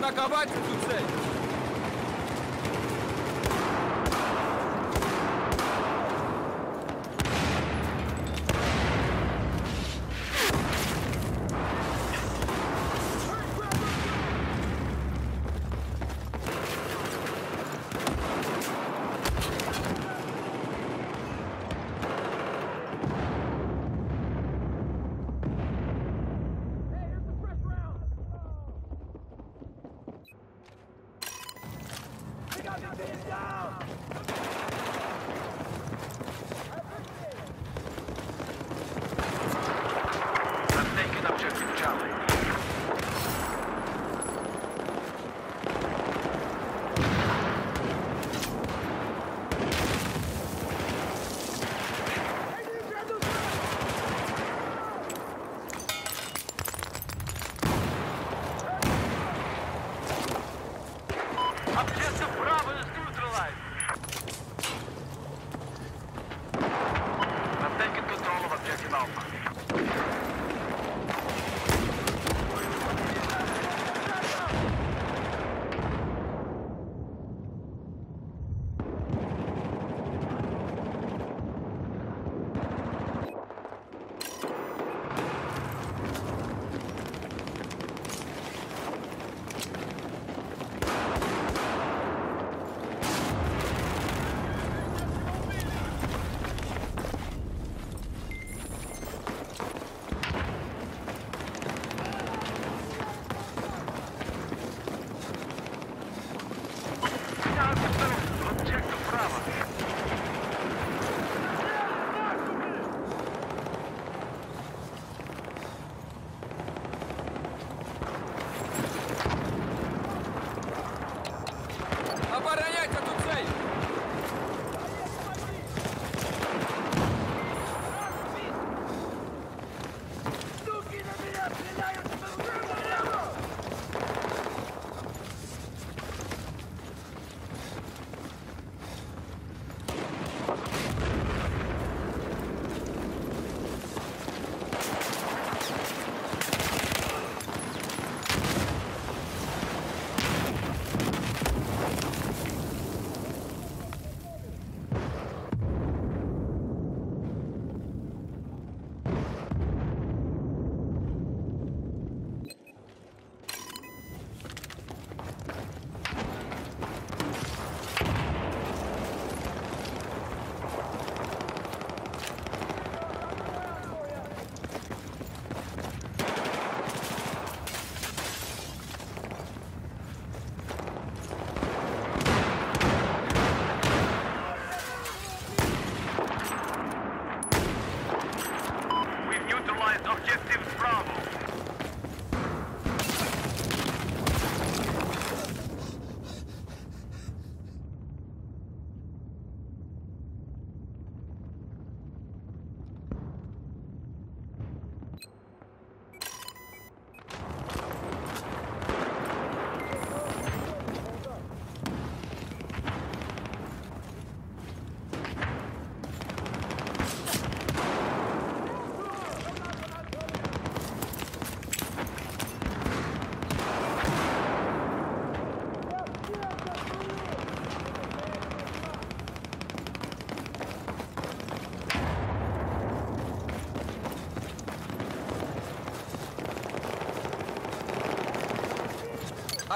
Атаковать эту цель!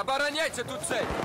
Оборонять эту цель!